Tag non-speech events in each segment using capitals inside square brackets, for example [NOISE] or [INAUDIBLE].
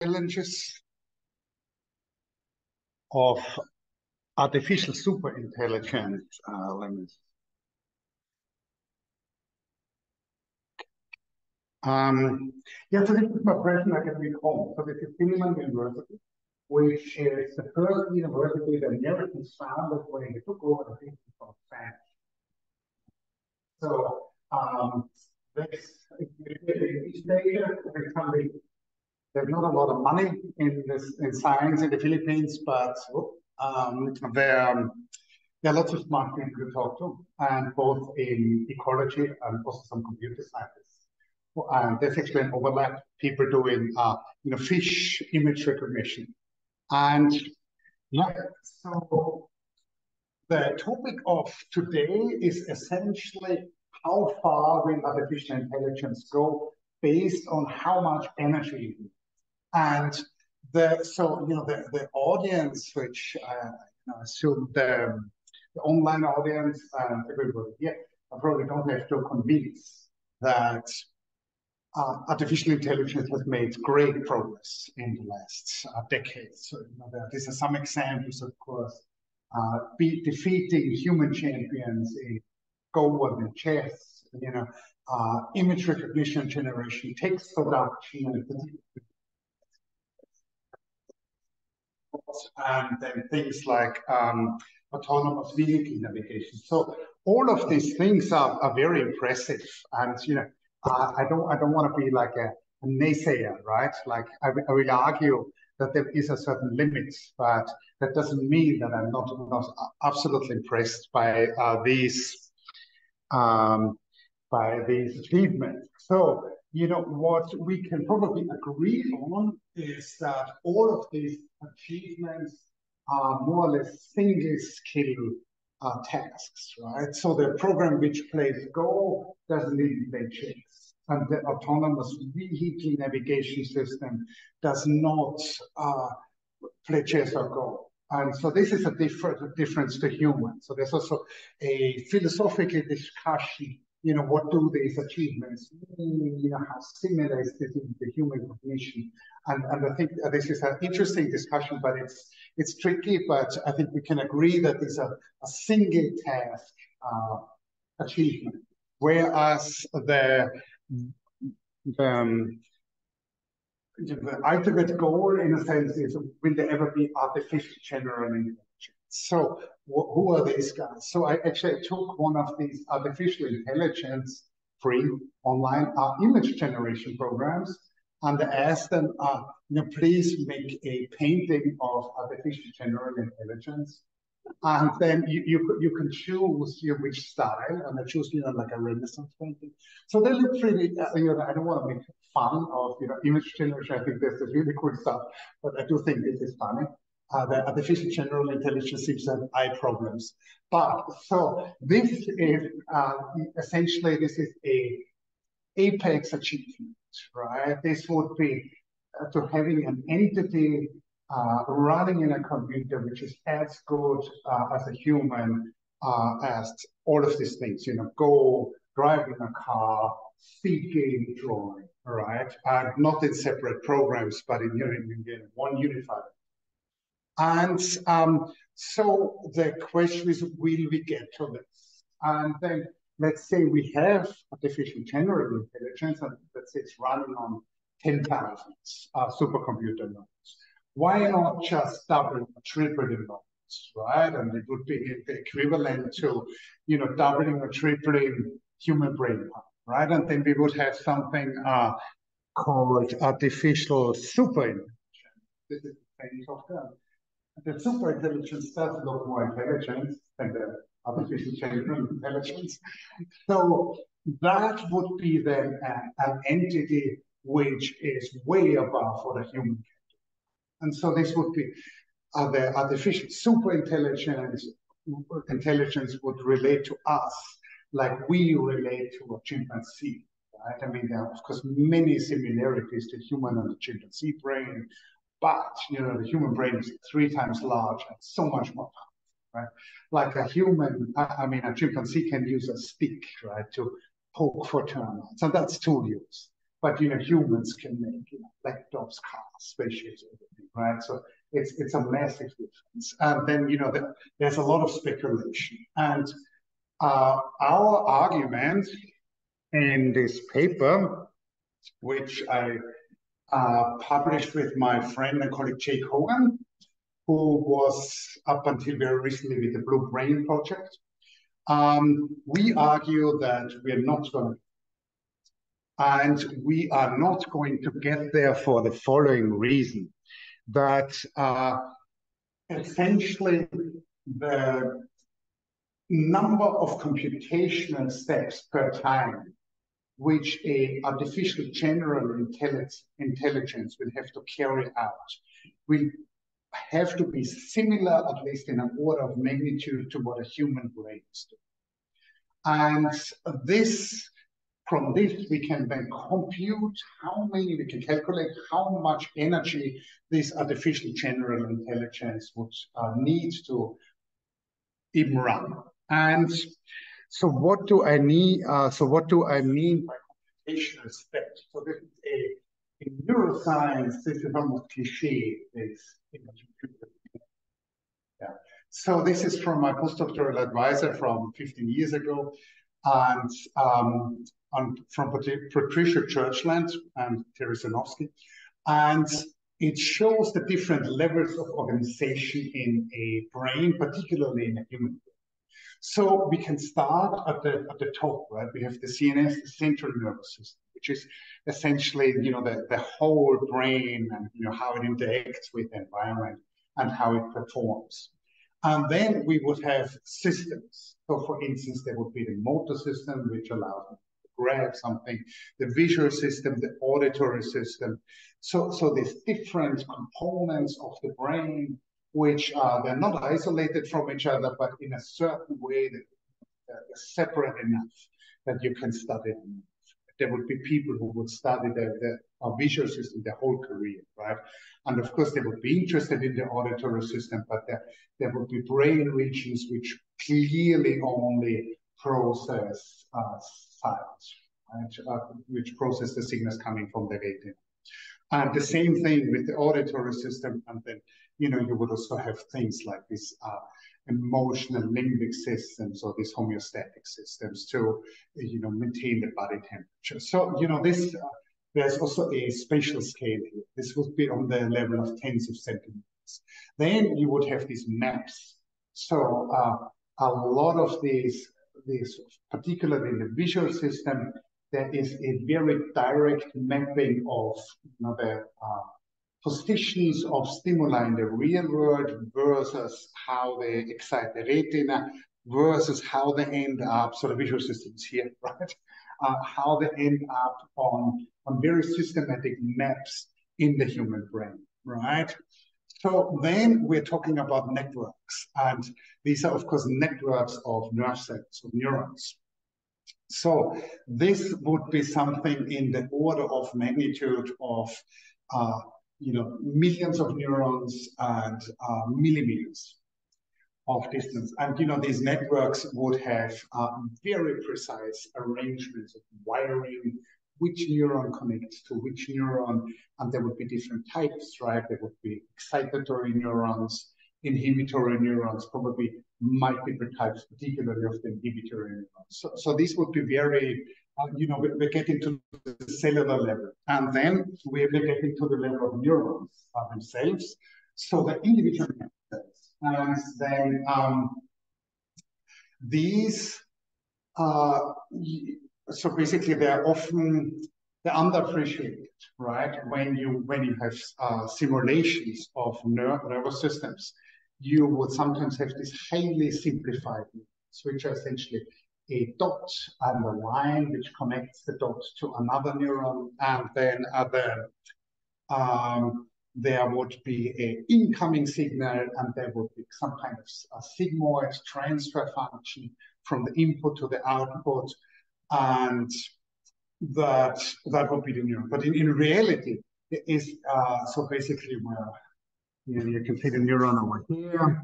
challenges of artificial superintelligence. Uh, me. Um, yeah, so this is my person academic home. So this is Silliman University, which is the first university that Americans founded when they took over the business from France. So um, this East Asia, there's not a lot of money in this in science in the Philippines, but um, there, um, there are lots of smart people to talk to, and both in ecology and also some computer scientists. And there's actually an overlap. People doing, uh, you know, fish image recognition, and yeah. So the topic of today is essentially how far will artificial intelligence go based on how much energy and the so you know the, the audience which uh, you know, assume the, the online audience and everybody here I probably don't have to convince that uh, artificial intelligence has made great progress in the last uh, decades. So, you know, there, these are some examples, of course, uh, be defeating human champions in Go and chess, you know, uh, image recognition generation, text production, and and then things like um, autonomous vehicle navigation. So all of these things are, are very impressive. And you know, I don't I don't want to be like a, a naysayer, right? Like I, I, will argue that there is a certain limit, but that doesn't mean that I'm not, not absolutely impressed by uh, these um, by these achievements. So you know, what we can probably agree on is that all of these achievements are more or less single skill uh, tasks, right? So the program which plays Go doesn't even play chess. And the autonomous vehicle navigation system does not uh, play chess or Go. And so this is a different difference to humans. So there's also a philosophical discussion you know, what do these achievements mean? You know, how similar is this in the human cognition? And, and I think this is an interesting discussion, but it's it's tricky. But I think we can agree that it's a, a single task uh, achievement, whereas the the, um, the ultimate goal, in a sense, is will there ever be artificial general intelligence? So who are these guys? So I actually took one of these artificial intelligence free online uh, image generation programs and I asked them, uh, you know, please make a painting of artificial general intelligence. And then you, you, you can choose you know, which style, and I choose, you know, like a Renaissance painting. So they look pretty, uh, you know, I don't want to make fun of, you know, image generation. I think this is really cool stuff, but I do think this is funny uh, the artificial general intelligence seems to have eye problems. But so this is uh, essentially this is a apex achievement, right? This would be uh, to having an entity uh, running in a computer which is as good uh, as a human uh, as all of these things, you know, go driving a car, speaking, drawing, right? not in separate programs, but in, in, in one unified and um, so the question is, will we get to this? And then let's say we have artificial general intelligence, and let's say it's running on 10,000 uh, supercomputer nodes. Why not just double or triple the nodes, right? And it would be the equivalent to, you know, doubling or tripling human brain power, right? And then we would have something uh, called artificial superintelligence. This is the the super intelligence does look more intelligent than the artificial intelligence. So that would be then an, an entity which is way above what a human can do. And so this would be uh, the artificial super intelligence intelligence would relate to us like we relate to a chimpanzee. Right? I mean, there are of course many similarities to human and the chimpanzee brain, but you know, the human brain is three times large and so much more powerful, right? Like a human, I, mean, a chimpanzee can use a stick, right, to poke for termites, and that's tool use. but you know humans can make you know, laptops, cars, spaceships, everything, right? So it's it's a massive difference. And then you know the, there's a lot of speculation, and uh, our argument in this paper, which I published with my friend and colleague Jay Coggan, who was up until very recently with the Blue Brain Project. Um, we argue that we're not going and we are not going to get there for the following reason that uh, essentially the number of computational steps per time which a artificial general intelligence will have to carry out will have to be similar, at least in an order of magnitude, to what a human brain is doing. And this from this, we can then compute how many, we can calculate how much energy this artificial general intelligence would uh, need to even run. And so what do I need? Uh, so what do I mean by computational steps? So this is a, in neuroscience, this is almost cliche, this yeah. So this is from my postdoctoral advisor from 15 years ago. And um, on, from Patricia Churchland and Terry Sejnowski. And it shows the different levels of organization in a brain, particularly in a human brain. So we can start at the at the top, right? We have the CNS, the central nervous system, which is essentially, you know, the, the whole brain and you know how it interacts with the environment and how it performs. And then we would have systems. So for instance, there would be the motor system, which allows me to grab something, the visual system, the auditory system. So, so these different components of the brain, which are they're not isolated from each other, but in a certain way that they're separate enough that you can study them. There would be people who would study the, the visual system their whole career, right? And of course, they would be interested in the auditory system, but there, there would be brain regions which clearly only process uh, files, right, uh, which process the signals coming from the retina. And the same thing with the auditory system. And then, you know, you would also have things like this uh, emotional limbic systems or these homeostatic systems to, you know, maintain the body temperature. So, you know, this, uh, there's also a spatial scale here. This would be on the level of tens of centimeters. Then you would have these maps. So uh, a lot of these this, particularly in the visual system, there is a very direct mapping of you know, the uh, positions of stimuli in the real world versus how they excite the retina versus how they end up, so the visual systems here, [LAUGHS] right? Uh, how they end up on, on very systematic maps in the human brain, right? So then we're talking about networks, and these are, of course, networks of nerve cells, of neurons. So this would be something in the order of magnitude of, uh, you know, millions of neurons and uh, millimeters of distance. And, you know, these networks would have uh, very precise arrangements of wiring, which neuron connects to which neuron, and there would be different types, right? There would be excitatory neurons, inhibitory neurons, probably multiple types, particularly of the inhibitory neurons. So, so these would be very, you know, we're getting to the cellular level. And then we're getting to the level of neurons uh, themselves. So the individual cells. And then um, these uh, so basically they're often they're underappreciated, right? When you when you have uh, simulations of ner nervous systems, you would sometimes have these highly simplified which are essentially a dot and a line which connects the dot to another neuron, and then other um, there would be an incoming signal, and there would be some kind of a sigmoid transfer function from the input to the output and that that would be the neuron. But in, in reality, it is uh, so basically where you, know, you can see the neuron over here.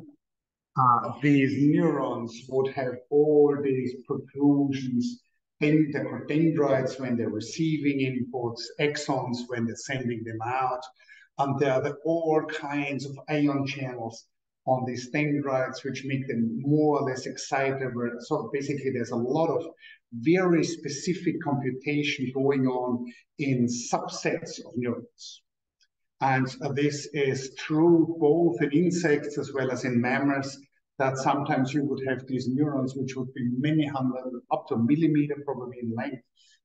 Uh, these neurons would have all these protrusions in the dendrites when they're receiving inputs, axons when they're sending them out. And there are all kinds of ion channels on these dendrites, which make them more or less excitable. So basically, there's a lot of very specific computation going on in subsets of neurons. And this is true both in insects as well as in mammals, that sometimes you would have these neurons which would be many hundred, up to a millimeter probably in length.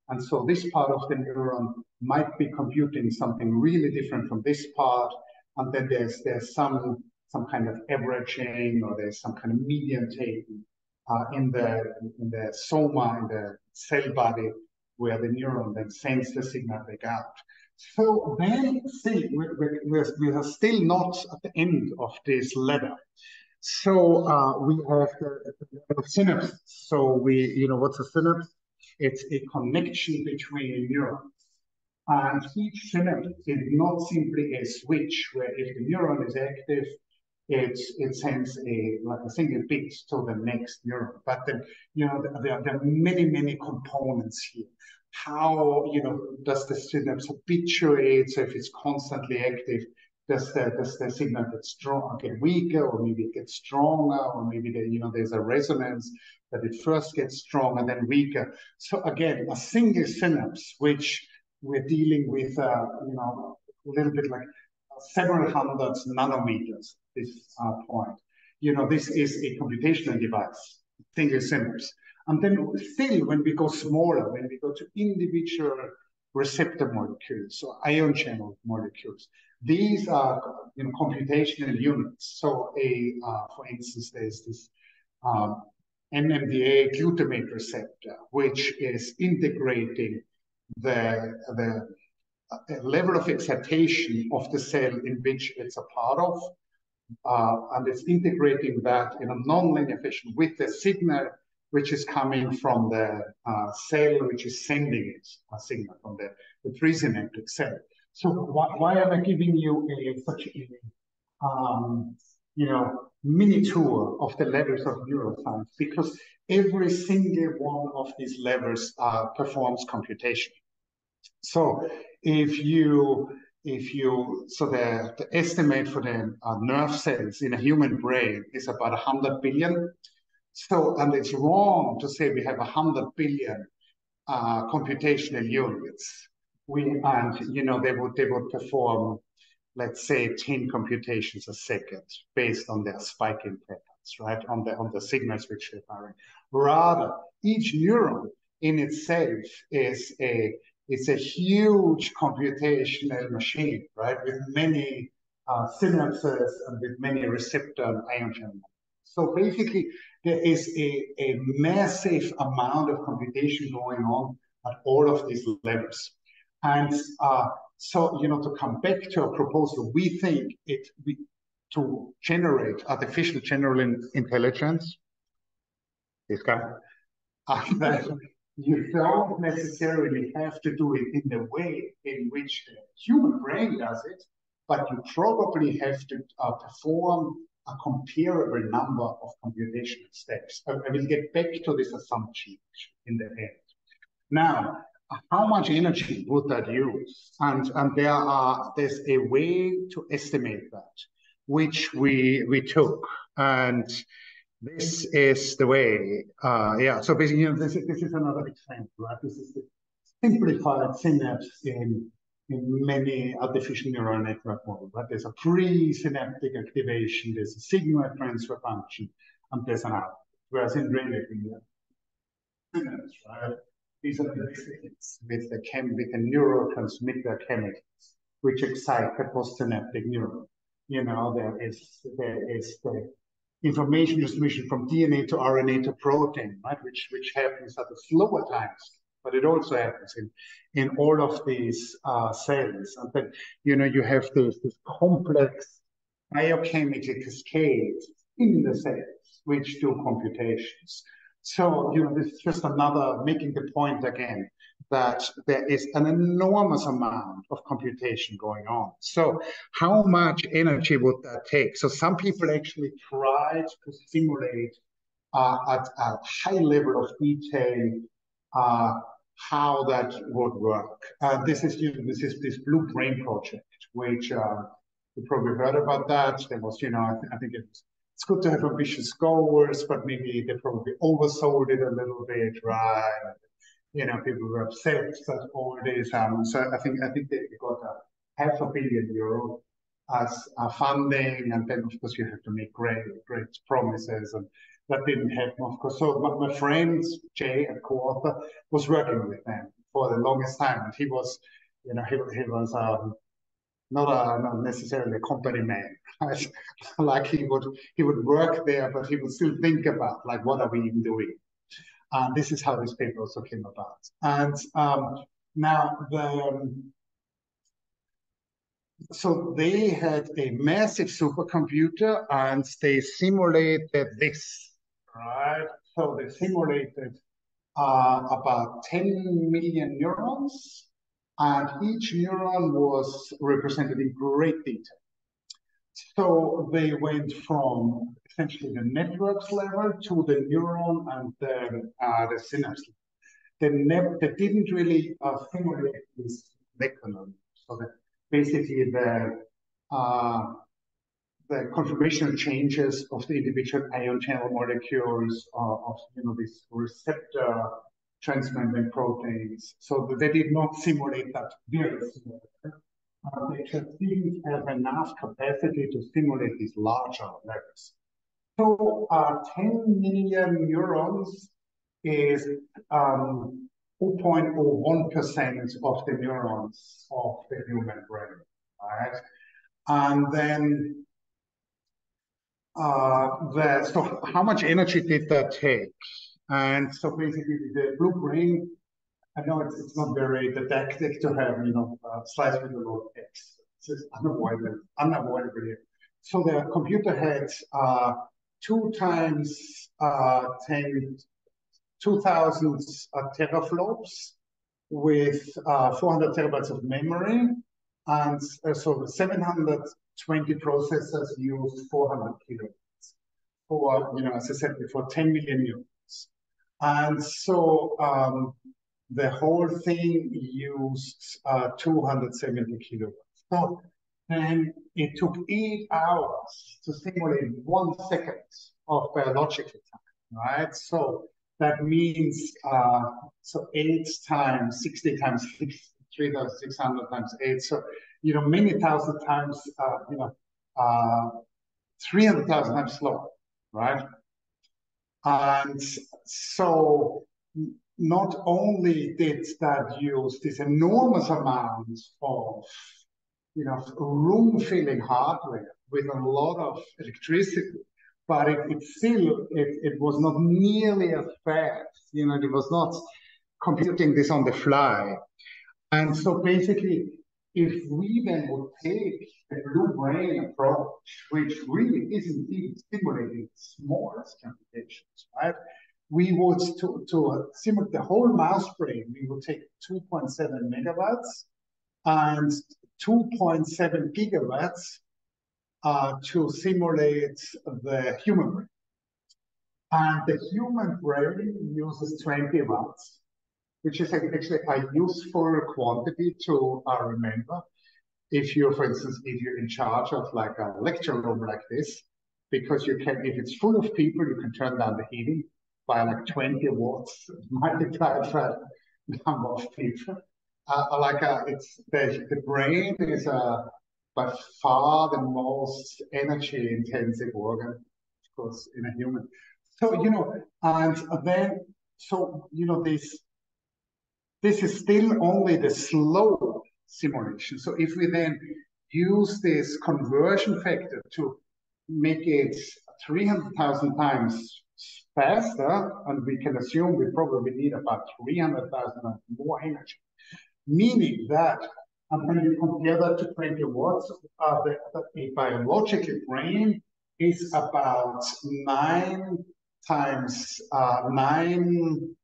And so this part of the neuron might be computing something really different from this part. And then there's there's some some kind of averaging or there's some kind of median taking uh, in the in the soma, in the cell body, where the neuron then sends the signal back out. So then, see, we're, we're, we are still not at the end of this ladder. So uh, we have the, synapse. So we, you know, what's a synapse? It's a connection between neurons. And each synapse is not simply a switch where if the neuron is active, it, it sends a like a single bit to the next neuron. But then, you know, there, there are many, many components here how you know does the synapse habituate? So if it's constantly active, does the the signal get strong, get weaker, or maybe it gets stronger, or maybe the, you know there's a resonance that it first gets strong and then weaker. So again, a single synapse, which we're dealing with, uh, you know, a little bit like several hundred nanometers. This uh, point, you know, this is a computational device, single synapse. And then still, when we go smaller, when we go to individual receptor molecules, so ion channel molecules, these are you know, computational units. So a, uh, for instance, there's this um, NMDA glutamate receptor, which is integrating the, the uh, level of excitation of the cell in which it's a part of, uh, and it's integrating that in a nonlinear fashion with the signal which is coming from the uh, cell, which is sending it, a signal from the, the presynaptic cell. So why, why am I giving you a, such a, um, you know, mini tour of the levels of neuroscience? Because every single one of these levels uh, performs computation. So if you if you so the, the estimate for the uh, nerve cells in a human brain is about 100 billion so, and it's wrong to say we have 100 billion uh, computational units. We, and, you know, they would, they would perform, let's say, 10 computations a second based on their spiking patterns, right? On the, on the signals which they're firing. Rather, each neuron in itself is a, it's a huge computational machine, right? With many uh, synapses and with many receptor ion channels. So basically, there is a, a massive amount of computation going on at all of these levels. And uh, so, you know, to come back to a proposal, we think it we, to generate artificial general in, intelligence, [LAUGHS] this guy, you don't necessarily have to do it in the way in which the human brain does it, but you probably have to uh, perform a comparable number of computational steps. I, I will get back to this assumption in the end. Now, how much energy would that use? And, and there are there's a way to estimate that, which we we took. And this is the way, uh, yeah. So basically, you know, this, this is another example, right? This is the simplified synapse in in many artificial neural network models. Right? There's a pre-synaptic activation, there's a signal transfer function, and there's an output. Whereas in reality, synapse, right? These are the basics with the chem with the neurotransmitter chemicals, which excite the postsynaptic neuron. You know, there is there is the information transmission from DNA to RNA to protein, right? Which which happens at a slower times, but it also happens in, in all of these uh, cells. And then, you know, you have this, this complex biochemical cascades in the cells which do computations. So, you know, this is just another making the point again that there is an enormous amount of computation going on. So, how much energy would that take? So, some people actually tried to simulate uh, at a high level of detail uh, how that would work. Uh, this is you know, this is this Blue Brain project, which uh, you probably heard about that. There was, you know, I, th I think it's it's good to have ambitious goals, but maybe they probably oversold it a little bit, right? You know, people were upset that all this. Um, so I think I think they got a half a billion euro as uh, funding, and then of course you have to make great great promises and that didn't happen, of course. So my, my friend Jay at co-author was working with them for the longest time, and he was, you know, he, he was um, not a not necessarily a company man. [LAUGHS] Right? like he would he would work there, but he would still think about like what are we even doing. And this is how this paper also came about. And um, now the so they had a massive supercomputer and they simulated this right? So they simulated uh, about 10 million neurons, and each neuron was represented in great detail. So they went from essentially the networks level to the neuron and the, uh, the synapse. They, they didn't really uh, simulate this mechanism. So that basically the uh, the conformational changes of the individual ion channel molecules uh, of you know these receptor transmembrane proteins. So they did not simulate that very similar. Uh, they just didn't have enough capacity to simulate these larger levels. So uh, 10 million neurons is um, 0.01% of the neurons of the human brain, right? And then uh, the, so how much energy did that take? And so basically the blue brain, I know it's, it's not very didactic to have, you know, uh, slides with a lot of X. It's just unavoidable, unavoidable here. So the computer had uh, two times uh, 10, 2000 uh, teraflops with uh, 400 terabytes of memory. And uh, so 700 20 processors use 400 kilowatts for, you know, as I said before, 10 million. And so um, the whole thing used uh, 270 kilowatts. So then it took eight hours to simulate one second of biological time, right? So that means uh, so eight times 60 times 3,600 times eight. So you know, many thousand times, uh, you know, uh, 300,000 times slower, right? And so not only did that use this enormous amount of, you know, room-filling hardware with a lot of electricity, but it, it still, it, it was not nearly as fast. You know, it was not computing this on the fly. And so basically, if we then would take the blue brain approach, which really isn't even stimulating smallest computations, right? We would, to, to simulate the whole mouse brain, we would take 2.7 megawatts and 2.7 gigawatts uh, to simulate the human brain. And the human brain uses 20 watts which is actually a useful quantity to uh, remember. If you're, for instance, if you're in charge of like a lecture room like this, because you can, if it's full of people, you can turn down the heating by like 20 watts multiplied by number of people. Uh, like uh, it's the, the brain is uh, by far the most energy intensive organ, of course, in a human. So, you know, and then, so, you know, this this is still only the slow simulation. So if we then use this conversion factor to make it 300,000 times faster, and we can assume we probably need about 300,000 more energy, meaning that and when you compare that to 20 watts, uh, the, the biological brain is about nine times uh, nine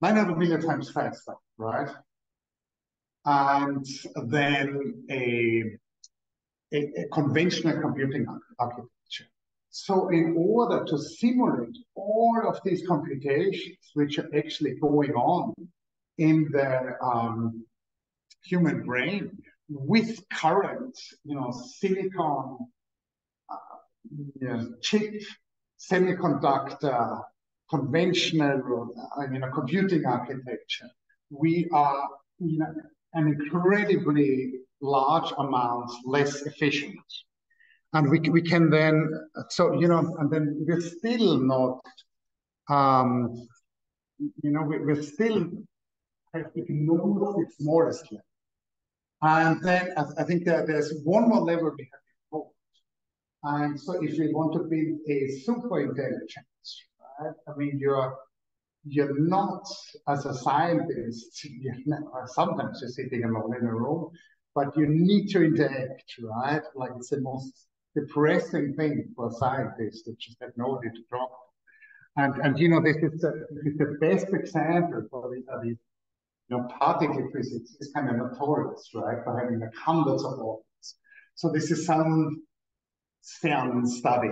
900 million times faster, right? And then a, a, a conventional computing architecture. So in order to simulate all of these computations, which are actually going on in the um, human brain with current, you know, silicon uh, you know, chip, semiconductor, conventional, I mean, a computing architecture, we are you know, an incredibly large amount less efficient. And we, we can then, so, you know, and then we're still not, um, you know, we, we're still have ignored it modestly. And then I, I think that there's one more level we have to go. And so if we want to build a super intelligence, I mean, you're you're not as a scientist, not, sometimes you're sitting alone in a room, but you need to interact, right? Like it's the most depressing thing for scientists to just have nobody to talk. And, and you know, this is, the, this is the best example for these you know, particle physics is kind of notorious, right, for having like hundreds of orbits. So this is some CERN study,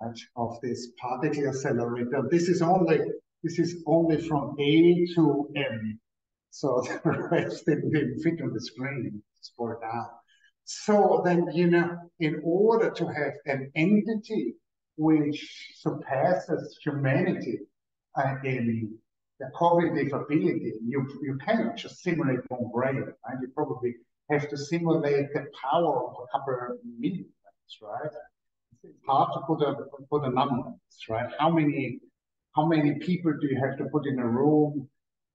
right, of this particle accelerator. This is only this is only from A to M. So [LAUGHS] the rest didn't fit on the screen, it's it down. So then, you know, in order to have an entity which surpasses humanity uh, in the cognitive ability, you, you cannot just simulate one brain, right? You probably have to simulate the power of a couple of millions, right? It's hard to put a put a number, right? How many how many people do you have to put in a room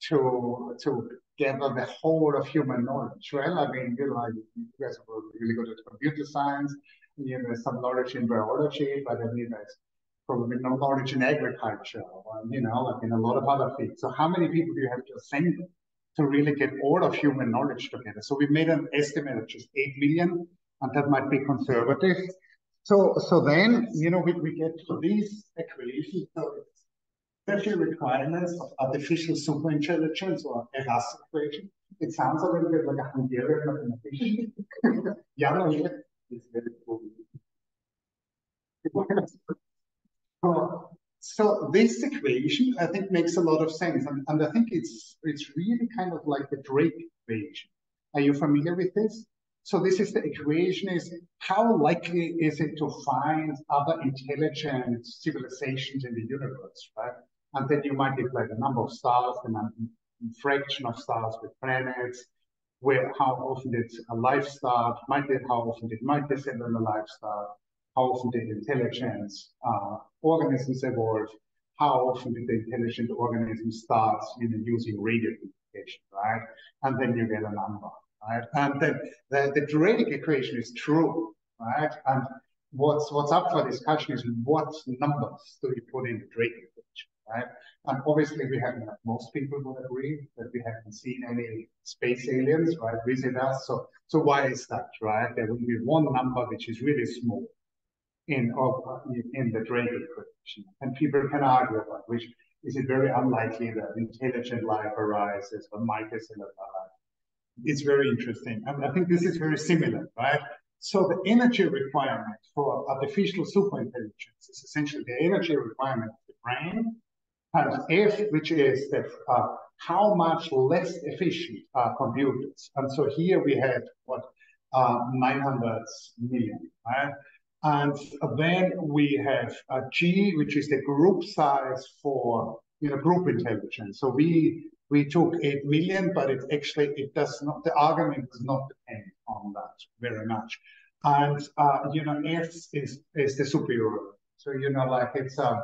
to to gather the whole of human knowledge? Well, I mean, you like you guys are really good at computer science, you know, some knowledge in biology, but I mean, there's probably no knowledge in agriculture, or, you know, like in a lot of other fields. So how many people do you have to assemble to really get all of human knowledge together? So we made an estimate of just 8 million, and that might be conservative. So, so then, you know, we, we get to these equations. So special requirements of artificial superintelligence or ERASI equation. It sounds a little bit like a Hungarian mathematician. [LAUGHS] yeah, no, yeah. It's very cool. [LAUGHS] so this equation, I think, makes a lot of sense, and, and I think it's it's really kind of like the Drake equation. Are you familiar with this? So this is the equation: is how likely is it to find other intelligent civilizations in the universe, right? And then you multiply the number of stars, the fraction of stars with planets, where how often did a life start, might did how often did multicellular life start, how often did intelligence uh, organisms evolve, how often did the intelligent organism start you know, using radio communication, right? And then you get a number, right? And then the, the Drake equation is true, right? And what's what's up for discussion is what numbers do you put in the Drake equation? right? And obviously, we haven't. most people would agree that we haven't seen any space aliens, right, visit us. So, so why is that, right? There will be one number which is really small in of in the Drake equation, and people can argue about which is it very unlikely that intelligent life arises or multicellular It's very interesting, and I think this is very similar, right? So the energy requirement for artificial superintelligence is essentially the energy requirement of the brain times F, which is the, uh, how much less efficient are computers. And so here we had what uh, 900 million, right? And then we have a G, which is the group size for you know group intelligence. So we we took 8 million, but it actually it does not the argument does not depend on that very much. And uh, you know, F is is the superior. So you know, like it's uh,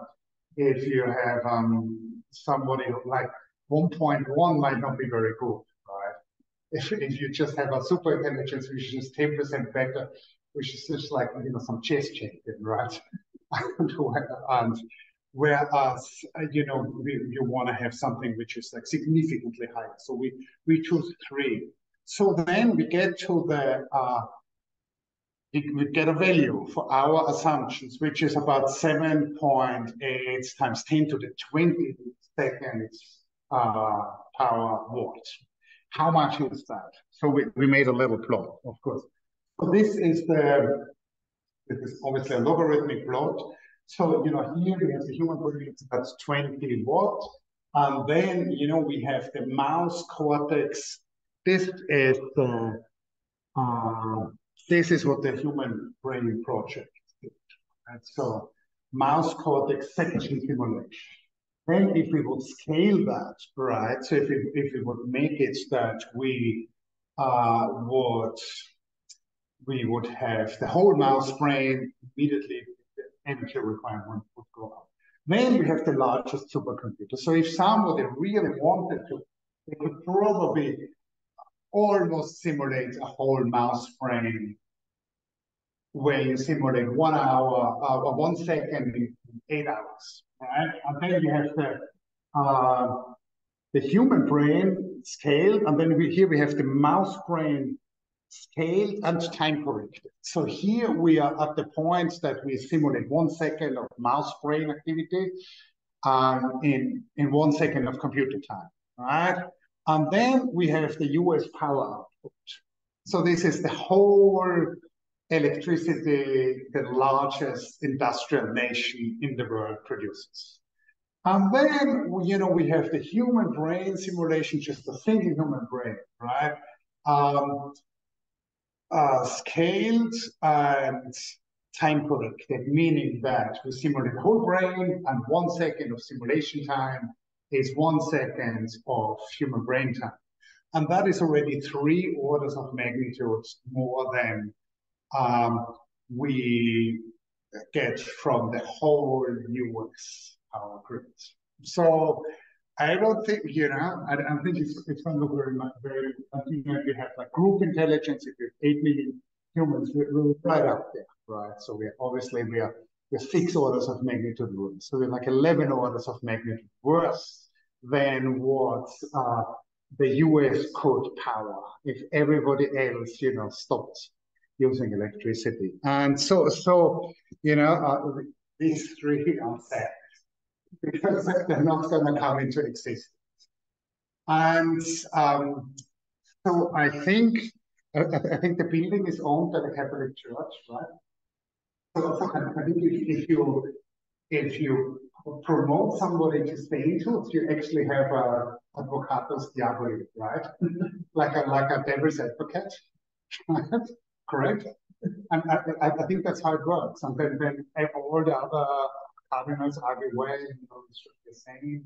if you have um, somebody like 1.1 might not be very good, right? If, if you just have a super intelligence which is 10% better, which is just like, you know, some chess champion, right? [LAUGHS] and whereas, you know, we, you want to have something which is like significantly higher. So we, we choose three. So then we get to the uh, we get a value for our assumptions, which is about 7.8 times 10 to the 20 seconds uh, power watt. How much is that? So we, we made a little plot, of course. So this is the, this is obviously a logarithmic plot. So, you know, here we have the human brain, that's 20 watt. And then, you know, we have the mouse cortex. This is the, uh, this is what the human brain project is. And so mouse cortex section simulation. Then if we would scale that, right? So if we, if we would make it that we uh, would we would have the whole mouse brain immediately energy requirement would go up. Then we have the largest supercomputer. So if somebody really wanted to, they could probably almost simulate a whole mouse brain where you simulate one hour uh, one second in eight hours, right? And then you have the uh, the human brain scale, and then we, here we have the mouse brain scaled and time corrected. So here we are at the point that we simulate one second of mouse brain activity um, in, in one second of computer time, right? And then we have the US power output. So this is the whole electricity the largest industrial nation in the world produces. And then, you know, we have the human brain simulation, just a single human brain, right? Um, uh, scaled and time corrected, meaning that we simulate the whole brain and one second of simulation time is one second of human brain time. And that is already three orders of magnitude more than um, we get from the whole US power grid. So I don't think, you know, I, I think it's, it's going to look very, very, I think we have like group intelligence, if you have 8 million humans, we're, we're right up there, right? So we're obviously we are, we're six orders of magnitude worse. So we're like 11 orders of magnitude worse than what uh, the US could power if everybody else, you know, stopped using electricity. And so, so you know, uh, these three are set because they're not going to come into existence. And um, so I think I, I, think the building is owned by the Catholic Church, right? So, so I think if, if you if you promote somebody to stay into it, you actually have a advocatus diaboli, right? [LAUGHS] like a like a devil's advocate, right? correct? And I, I, I, think that's how it works. And then, then all the other cardinals well, you know, it should be the same.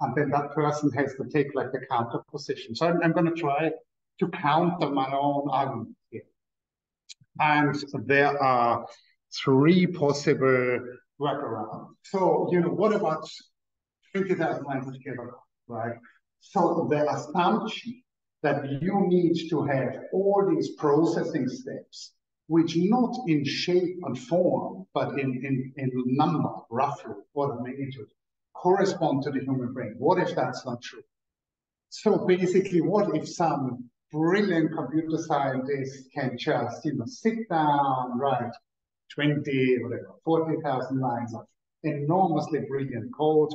And then that person has to take like the counter position. So I'm, I'm going to try to counter my own argument here. And there are three possible workarounds. So, you know, what about 20,000 lines of cable, right? So the assumption that you need to have all these processing steps, which not in shape and form, but in, in, in number, roughly, order magnitude, correspond to the human brain. What if that's not true? So basically, what if some brilliant computer scientist can just, you know, sit down, write 20, whatever, 40,000 lines of enormously brilliant code.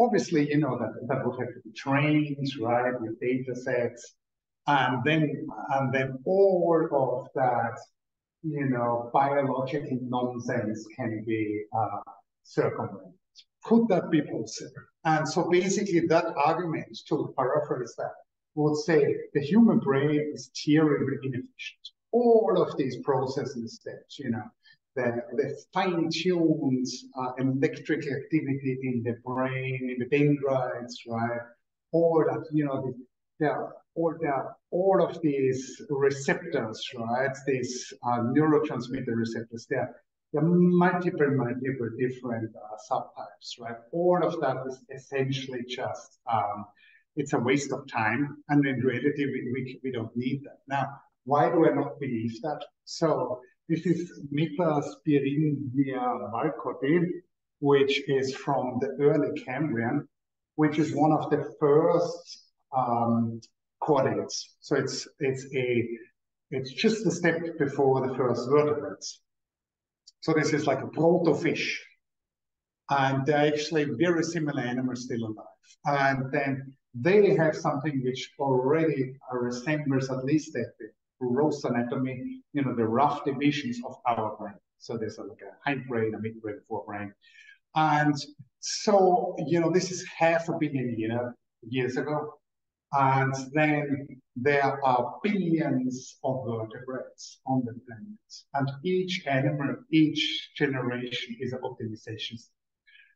Obviously, you know, that, that would have to be trained, right, with data sets, and then and then all of that you know biological nonsense can be uh, circumvented. Could that be possible and so basically that argument to paraphrase that would say the human brain is terribly inefficient all of these processing steps you know the, the fine-tuned uh, electric activity in the brain in the dendrites right? All that you know the, the all the all of these receptors, right? These uh, neurotransmitter receptors, they're, they're multiple, multiple different uh, subtypes, right? All of that is essentially just um, it's a waste of time, and in reality, we, we, we don't need that. Now, why do I not believe that? So this is Meta Spirinia Valcotti, which is from the early Cambrian, which is one of the first um, chordates. So it's it's a it's just a step before the first vertebrates. So this is like a proto-fish. And they're actually very similar animals still alive. And then they have something which already resembles at least the gross anatomy, you know, the rough divisions of our brain. So there's a, like a hindbrain, a midbrain, forebrain. And so, you know, this is half a billion year, years ago. And then there are billions of vertebrates on the planet. And each animal, each generation is an optimization.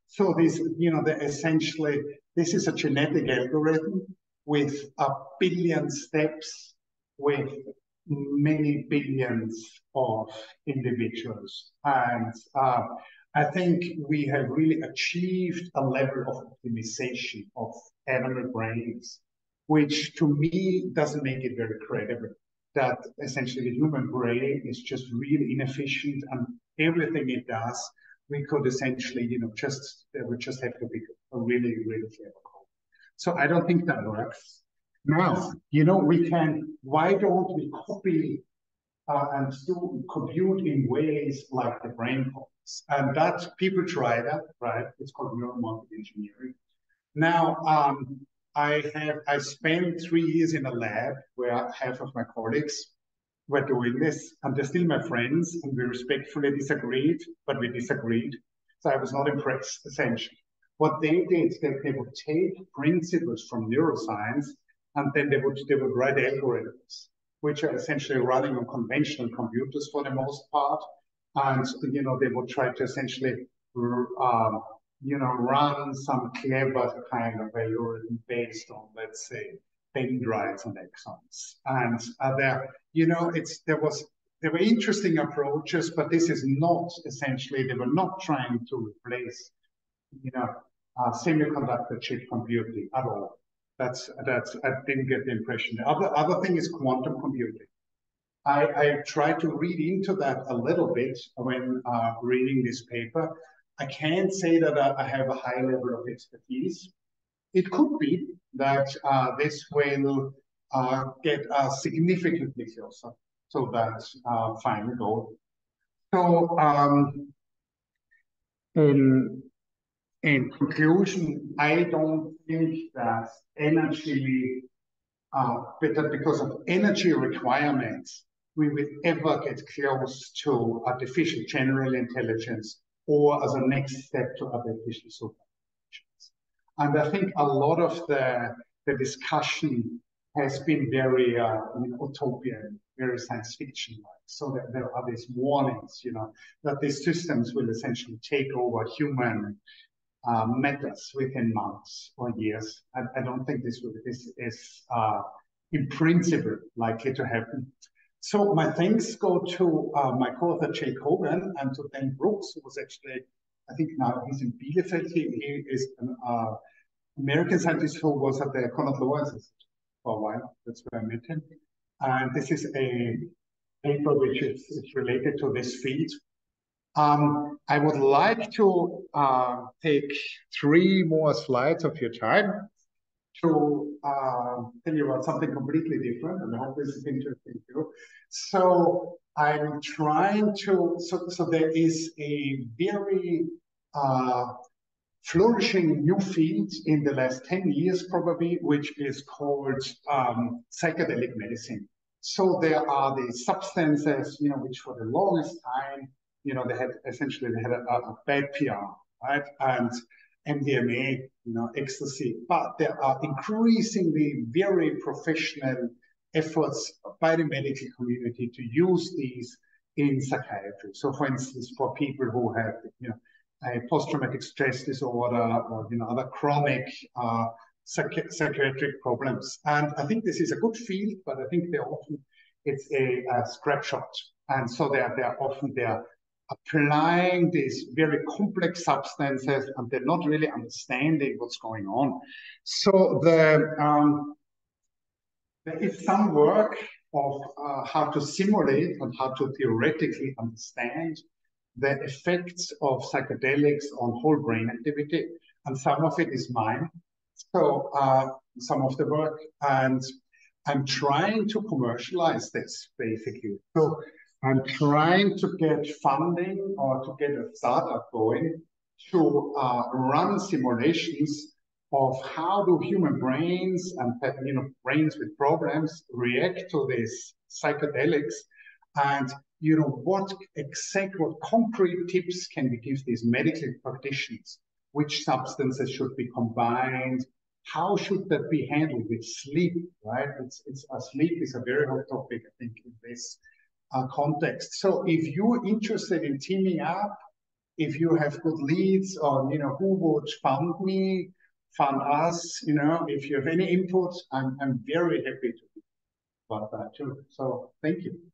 So this, you know, essentially, this is a genetic algorithm with a billion steps with many billions of individuals. And uh, I think we have really achieved a level of optimization of animal brains, which to me doesn't make it very credible that essentially the human brain is just really inefficient and everything it does, we could essentially, you know, just, there would just have to be a really, really clever code. So I don't think that works. Now, you know, we can, why don't we copy uh, and do compute in ways like the brain codes? And that people try that, right? It's called neuromorphic engineering. Now, um, I have I spent three years in a lab where half of my colleagues were doing this, and they're still my friends, and we respectfully disagreed, but we disagreed. So I was not impressed, essentially. What they did, they, they would take principles from neuroscience and then they would they would write algorithms, which are essentially running on conventional computers for the most part, and you know they would try to essentially um, you know run some clever kind of algorithm based on let's say dendrites and axons, and uh, there you know it's there was there were interesting approaches, but this is not essentially they were not trying to replace you know uh, semiconductor chip computing at all. That's that's I didn't get the impression. The other other thing is quantum computing. I, I tried to read into that a little bit when uh, reading this paper. I can't say that I have a high level of expertise. It could be that uh, this will uh, get us significantly closer to that uh, final goal. So, um, in in conclusion, I don't think that energy, uh, because of energy requirements, we will ever get close to artificial general intelligence or as a next step to artificial superintelligence. And I think a lot of the, the discussion has been very uh, utopian, very science fiction like. So that there are these warnings, you know, that these systems will essentially take over human uh, matters within months or years. I, I don't think this, will, this is uh, in principle likely to happen. So my thanks go to uh, my co-author Jay Coggan and to Dan Brooks, who was actually, I think now he's in Bielefeld. He, he is an uh, American scientist who was at the Konrad Lorenz Institute for a while. That's where I met him. And this is a paper which is, is related to this field. Um, I would like to uh, take three more slides of your time to uh, tell you about something completely different, and I hope this is interesting too. So I'm trying to, so, so there is a very uh, flourishing new field in the last 10 years probably, which is called um, psychedelic medicine. So there are the substances, you know, which for the longest time you know, they had essentially they had a, a bad PR, right? And MDMA, you know, ecstasy. But there are increasingly very professional efforts by the medical community to use these in psychiatry. So, for instance, for people who have, you know, a post-traumatic stress disorder or you know other chronic uh, psychi psychiatric problems. And I think this is a good field, but I think they're often it's a, a shot, and so they're they're often they're applying these very complex substances and they're not really understanding what's going on. So the um, there is some work of uh, how to simulate and how to theoretically understand the effects of psychedelics on whole brain activity. And some of it is mine. So uh, some of the work, and I'm trying to commercialize this basically. So I'm trying to get funding or to get a startup going to uh, run simulations of how do human brains and you know brains with problems react to these psychedelics and you know, what exact, what concrete tips can we give these medical practitioners? Which substances should be combined? How should that be handled with sleep, right? It's, it's uh, sleep is a very hot topic, I think, in this uh, context. So if you're interested in teaming up, if you have good leads on, you know, who would fund me, fund us, you know, if you have any input, I'm, I'm very happy to about that too. So thank you.